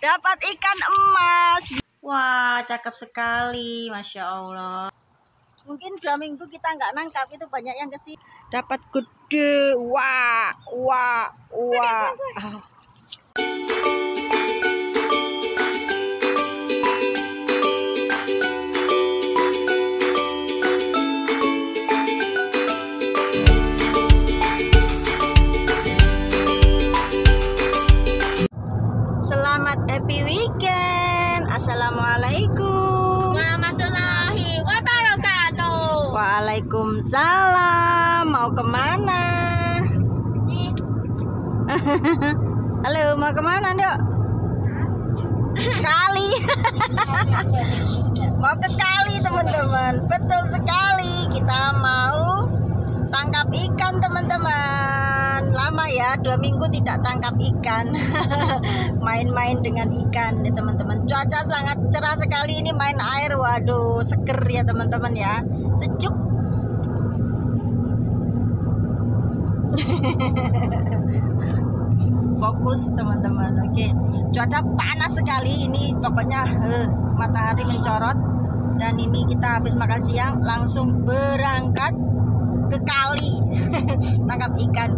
dapat ikan emas. Wah, cakep sekali, masya Allah. Mungkin dua minggu kita nggak nangkap itu banyak yang ke sini. Dapat gede, wah, wah, wah. Ah. Waalaikumsalam. Mau ke mana? Halo, mau ke mana, Dok? Kali. mau ke kali, teman-teman. Betul sekali. Kita mau tangkap ikan, teman-teman. Lama ya, dua minggu tidak tangkap ikan. Main-main dengan ikan, nih, teman-teman. Cuaca sangat cerah sekali ini main air. Waduh, seger ya, teman-teman ya. Sejuk. Fokus teman-teman. Oke. Cuaca panas sekali. Ini pokoknya eh, matahari mencorot. Dan ini kita habis makan siang langsung berangkat ke kali. Tangkap ikan.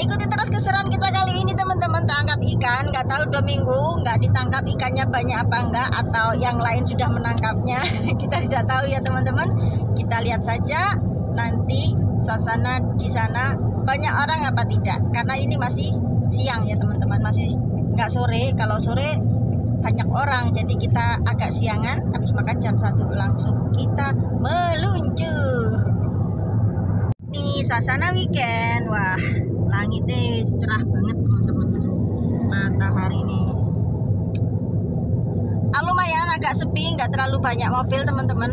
Ikuti terus keseruan kita kali ini teman-teman. Tangkap ikan. Nggak tahu dua minggu nggak ditangkap ikannya banyak apa enggak atau yang lain sudah menangkapnya. Kita tidak tahu ya teman-teman. Kita lihat saja nanti suasana di sana banyak orang apa tidak? Karena ini masih siang ya teman-teman. Masih nggak sore. Kalau sore banyak orang. Jadi kita agak siangan habis makan jam satu langsung kita meluncur. Nih suasana weekend. Wah langitnya cerah banget teman-teman. Matahari ini. Ah, lumayan agak sepi. Nggak terlalu banyak mobil teman-teman.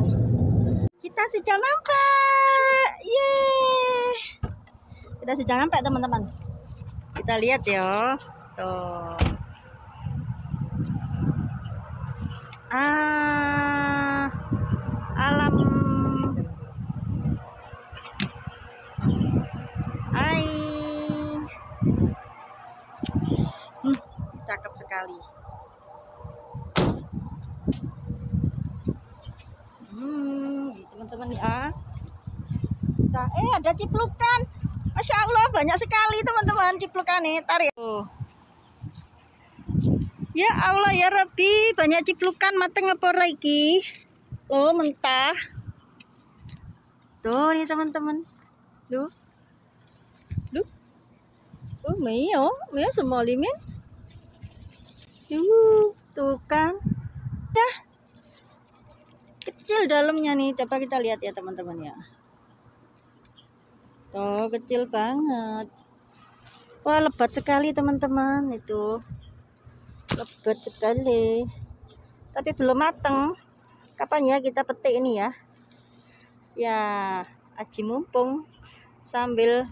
Kita sudah nampak. Yeay kita sudah sampai teman-teman. Kita lihat ya tuh. Ah alam. Hai. Hmm, cakep sekali. Hmm teman-teman ya. Kita eh ada ciplukan Masya Allah banyak sekali teman-teman ciplukan nih tarik. Oh. ya Allah ya Rabbi banyak ciplukan mateng apa lagi loh mentah. Tuh nih teman-teman. Tuh tuh oh mio mio semua limin. Tuh tuh kan. Ya. Kecil dalamnya nih coba kita lihat ya teman-teman ya Tuh, kecil banget. Wah, lebat sekali teman-teman itu. Lebat sekali. Tapi belum mateng. Kapan ya kita petik ini ya? Ya, aji mumpung sambil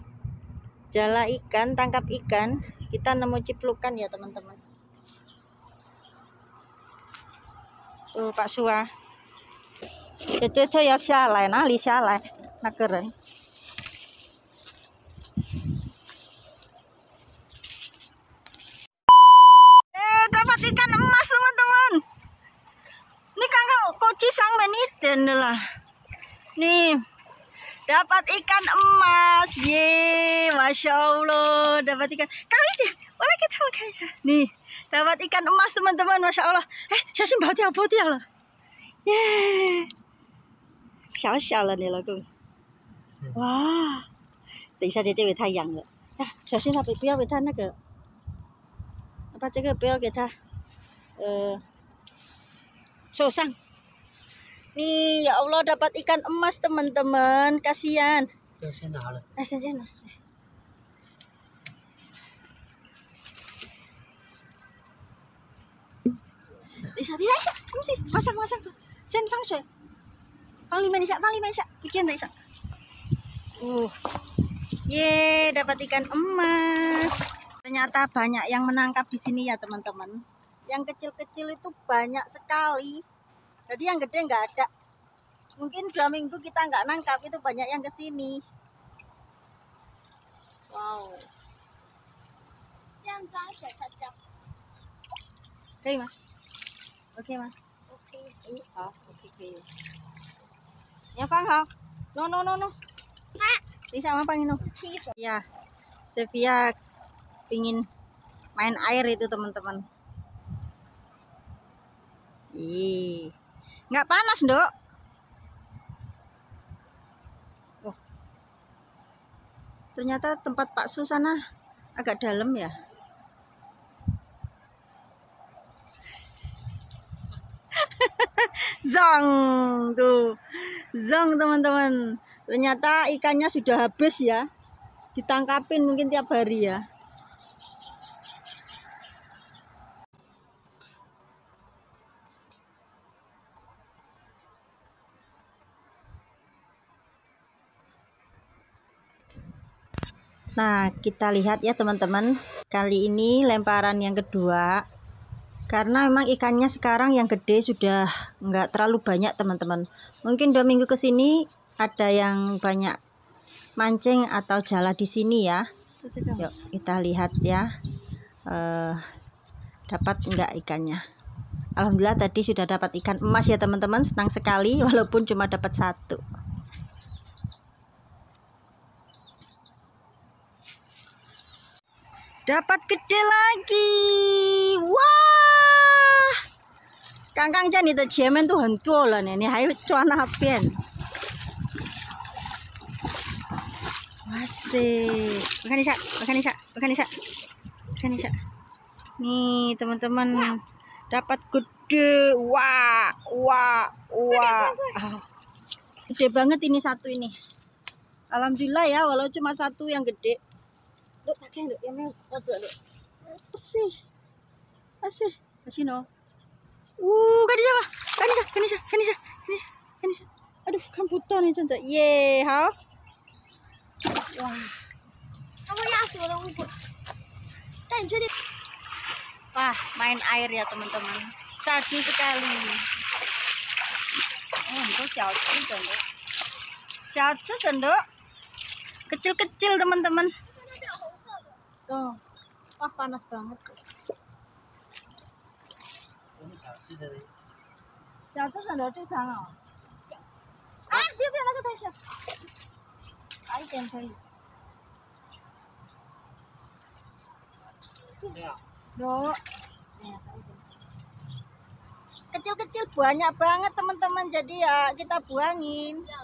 jala ikan, tangkap ikan, kita nemu ciplukan ya teman-teman. Tuh Pak. Itu itu ya sialai, nah li sialai, nak keren. ikan emas teman-teman ini kakak koci sang meniten lah nih dapat ikan emas ye masya allah dapat ikan kali dia boleh kita makan nih dapat ikan emas teman-teman masya allah eh saya bawa dia bawa dia lah ye小小了你老公哇等一下姐姐喂它痒了啊小心它不要喂它那个把这个不要给它uh, sosang. Nih, ya Allah dapat ikan emas teman-teman. Kasihan. Eh, sana. Bisa, bisa, bisa. Kamu sih, masang, masang. Sen fang shui. Fang lima nih, fang lima nih, bikin deh, Uh, ye, dapat ikan emas. Ternyata banyak yang menangkap di sini ya teman-teman yang kecil-kecil itu banyak sekali jadi yang gede nggak ada. Mungkin dua minggu kita nggak nangkap itu banyak yang ke sini wow. Yang oke mas. Oke mas. Oke oke ya, nhà Phan no no no no. Đi sama apa ini no ya Sevia pingin main air itu teman-teman. Ih nggak panas dok. Oh, ternyata tempat Pak Su sana agak dalam ya. Zong tuh, zong teman-teman. Ternyata ikannya sudah habis ya ditangkapin mungkin tiap hari ya. Nah, kita lihat ya teman-teman. Kali ini lemparan yang kedua. Karena memang ikannya sekarang yang gede sudah nggak terlalu banyak teman-teman. Mungkin dua minggu ke sini ada yang banyak mancing atau jala di sini ya. Yuk kita lihat ya. Eh, dapat enggak ikannya? Alhamdulillah tadi sudah dapat ikan emas ya teman-teman. Senang sekali walaupun cuma dapat satu. Dapat gede lagi. Wah! 刚刚在你的前面都很多了呢，你还会抓那边？哇塞！我看一下，我看一下，我看一下，看一下。Nih teman-teman dapat gede. Wah, wah, wah. Ah, Gede banget ini satu ini. Alhamdulillah ya, walau cuma satu yang gede. Duk pakai duk, yang duk. Asih. Asih. No. Uh, Kanisha. Kanisha, Kanisha, Kanisha, Kanisha, Kanisha. Aduh, kan cantik. Ye, ha. Wah. Ya asu orang jadi Wah, main air ya teman-teman. Sadu sekali. Eh, oh, itu Kecil-kecil teman-teman. Tuh. Wah, panas banget. Ini Ayo ah, ya. iya. iya, Kecil-kecil banyak banget teman-teman jadi ya kita buangin. Iya.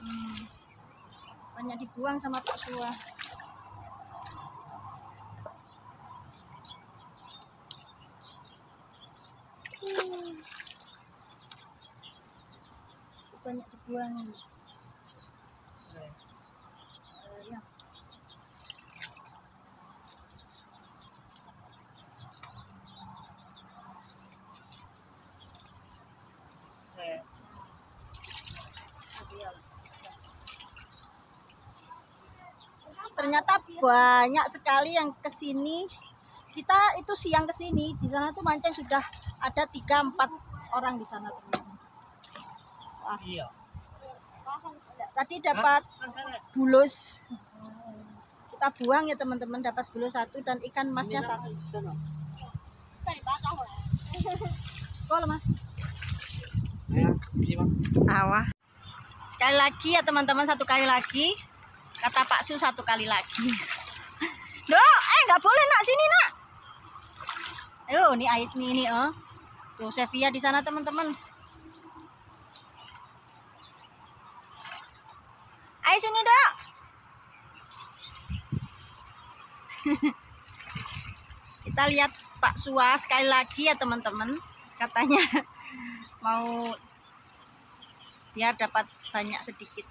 Hmm. Banyak dibuang sama Pak Tua. Banyak dibuangin. Ya. ternyata banyak sekali yang ke sini kita itu siang ke sini di sana tuh mancing sudah ada tiga empat orang di sana Wah, Iya. Tadi dapat bulus. Kita buang ya teman-teman dapat bulus satu dan ikan masnya satu. Awah. Sekali lagi ya teman-teman satu kali lagi. Kata Pak Su satu kali lagi. Dok, eh nggak boleh nak sini nak. Ayo, ini ait nih ini oh. Tuh Sevia di sana teman-teman. Ayo sini dok. Kita lihat Pak Sua sekali lagi ya teman-teman. Katanya mau biar dapat banyak sedikit.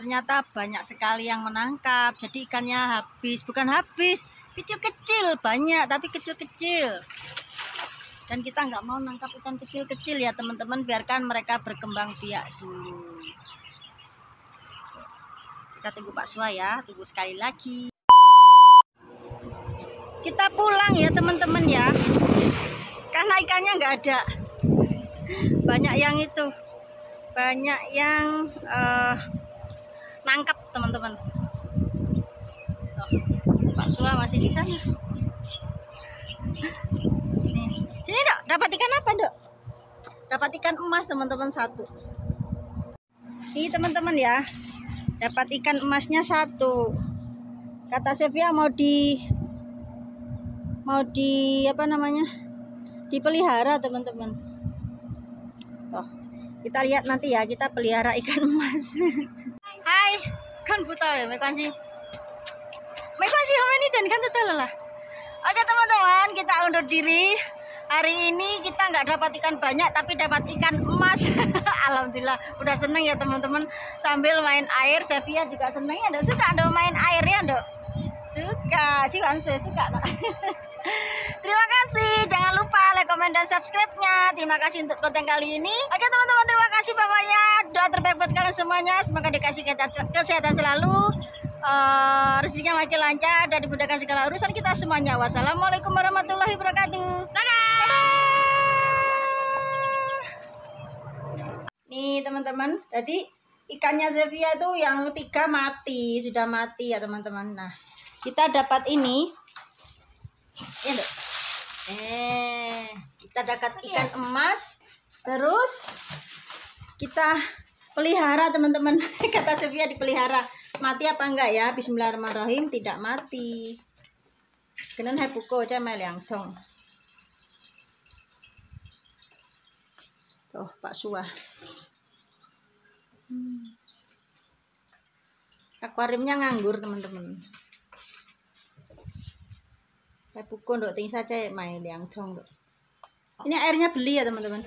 Ternyata banyak sekali yang menangkap. Jadi ikannya habis, bukan habis, kecil-kecil banyak, tapi kecil-kecil. Dan kita nggak mau nangkap ikan kecil-kecil ya teman-teman, biarkan mereka berkembang biak dulu. Kita tunggu Pak Sua ya, tunggu sekali lagi. Kita pulang ya teman-teman ya. Karena ikannya nggak ada. Banyak yang itu. Banyak yang eh, nangkap teman-teman Pak. Sua masih di sana. Nih. sini dok. Dapat ikan apa dok? Dapat ikan emas teman-teman satu. Ini teman-teman ya. Dapat ikan emasnya satu. Kata Sevia mau di mau di apa namanya dipelihara teman-teman. Tuh, kita lihat nanti ya kita pelihara ikan emas. Hai. Kan buta ya mereka sih mereka sih ini dan kan lah oke teman-teman kita undur diri hari ini kita nggak dapat ikan banyak tapi dapat ikan emas alhamdulillah udah seneng ya teman-teman sambil main air Sevia juga seneng ya dok suka dok main air ya dok suka sih saya suka Dok. Terima kasih. Jangan lupa like, komen, dan subscribe-nya. Terima kasih untuk konten kali ini. Oke teman-teman, terima kasih pokoknya. Doa terbaik buat kalian semuanya. Semoga dikasih kesehatan selalu. Eh rezekinya makin lancar dan dimudahkan segala urusan kita semuanya. Wassalamualaikum warahmatullahi wabarakatuh. Dadah. Nih teman-teman, tadi ikannya Zevia itu yang tiga mati, sudah mati ya teman-teman. Nah, kita dapat ini. Ya, Dok. Eh, kita dapat ikan emas. Terus kita pelihara teman-teman. Kata Sevia dipelihara Mati apa enggak ya? Bismillahirrahmanirrahim, tidak mati. Kenen hai puko cha mai liang thong. Tuh, Pak Suah. Hmm. Akuariumnya nganggur, teman-teman. Saya pukul dok, tinggi saja main liang thong dok. Ini airnya beli ya teman-teman.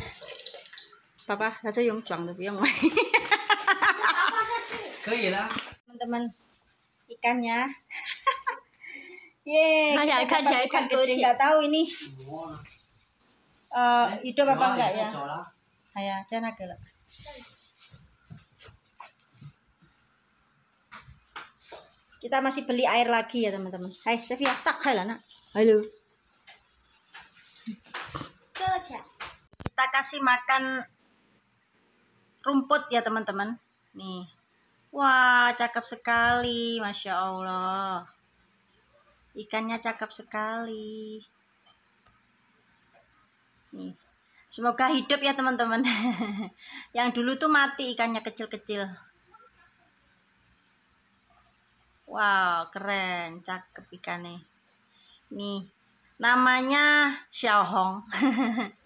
Papa, saya yang cuang tapi yang main. 可以了。 teman-teman. Ikannya. Ye nah, kita dapat ikan ya, gede tahu ini. Uh, hidup apa enggak ya? saya nah, jangan gelap kita masih beli air lagi ya teman-teman. Hai Sofia tak kalah nak. Halo. Kita kasih makan rumput ya teman-teman. Nih. Wah, cakep sekali, masya Allah. Ikannya cakep sekali. Nih. Semoga hidup ya teman-teman. Yang dulu tuh mati ikannya kecil-kecil. Wow, keren, cakep ikannya. Nih, namanya Xiaohong.